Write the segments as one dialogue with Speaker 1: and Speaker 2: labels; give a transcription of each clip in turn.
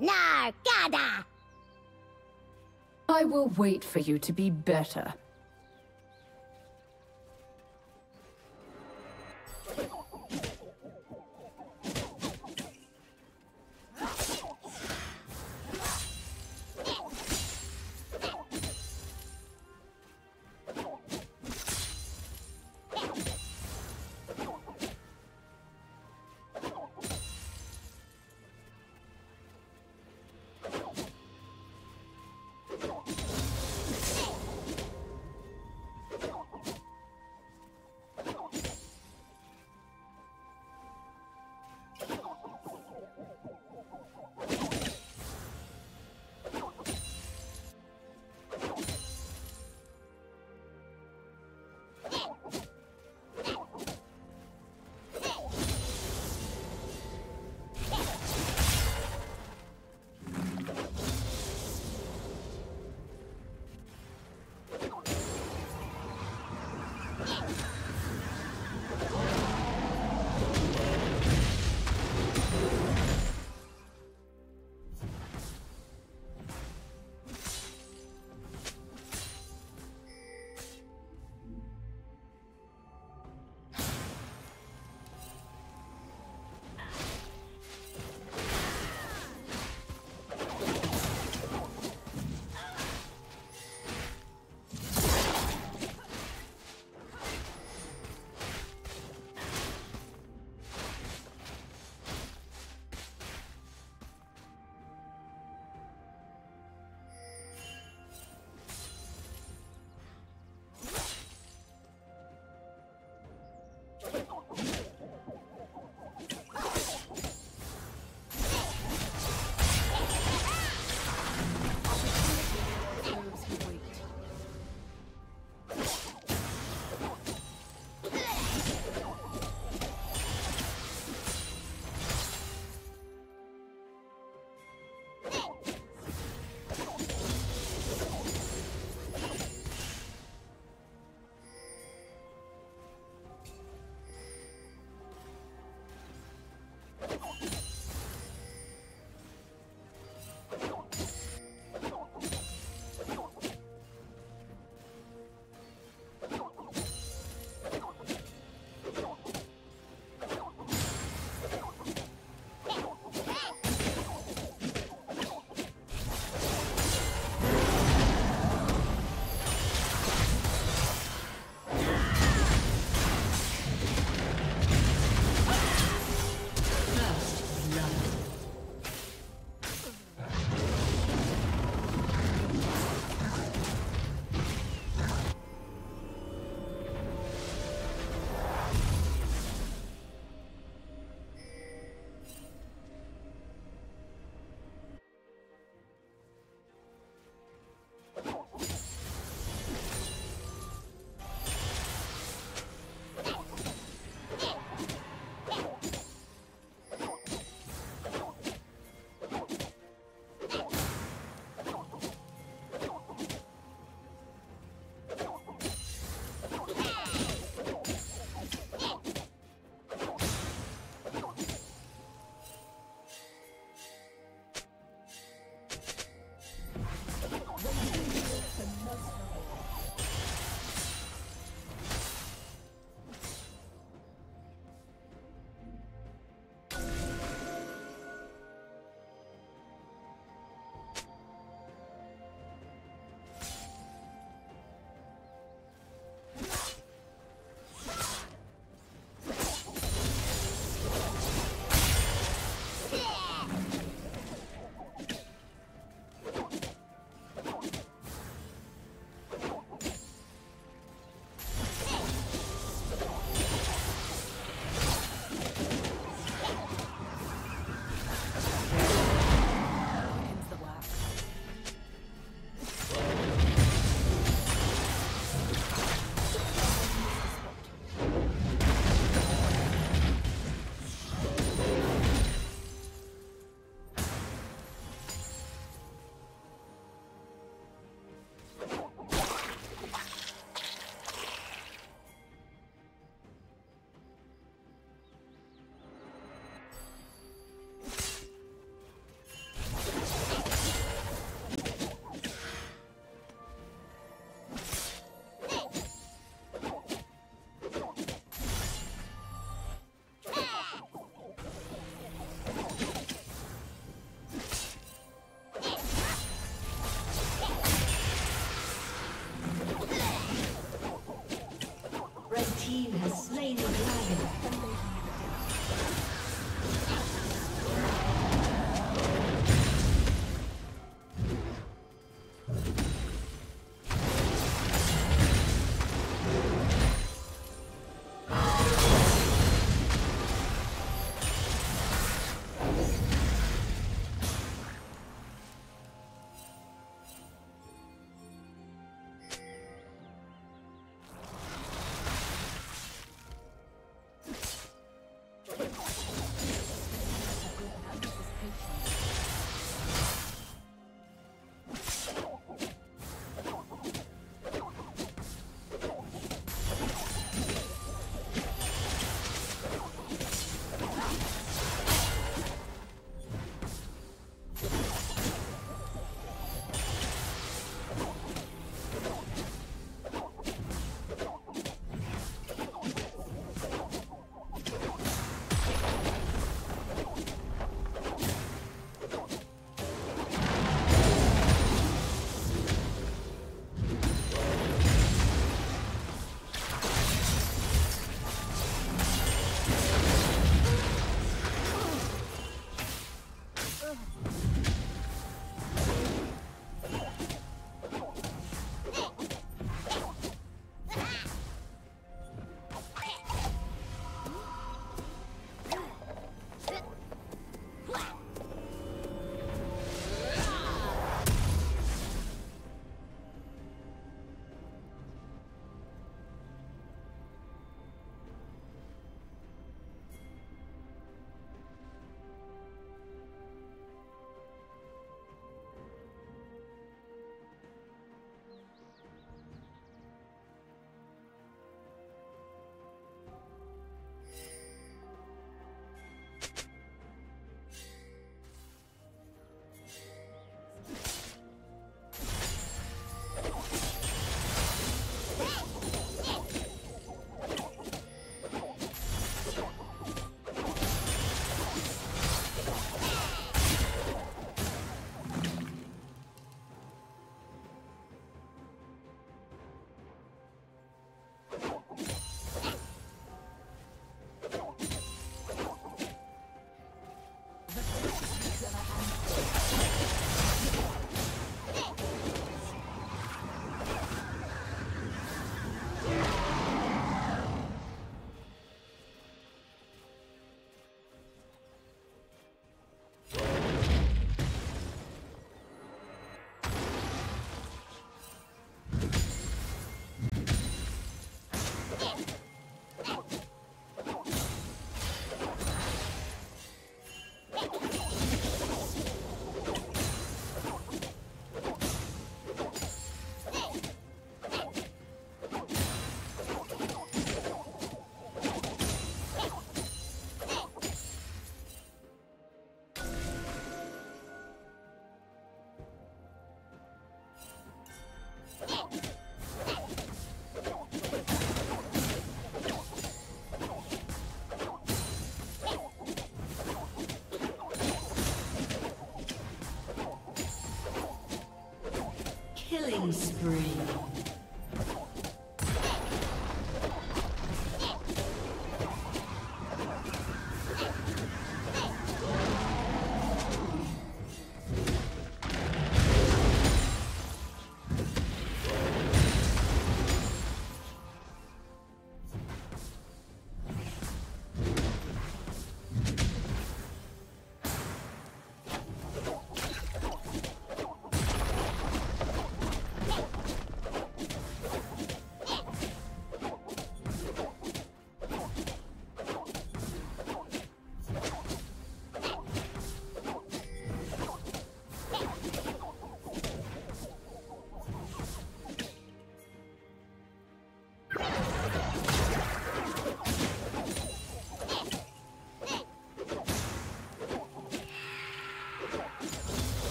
Speaker 1: Nargada!
Speaker 2: I will wait for you to be better.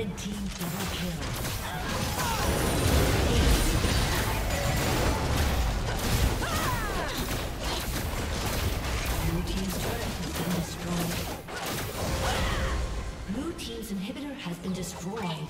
Speaker 3: Red team double kill. Blue team's turret has been destroyed. Blue team's inhibitor has been destroyed.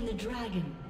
Speaker 3: slain the dragon.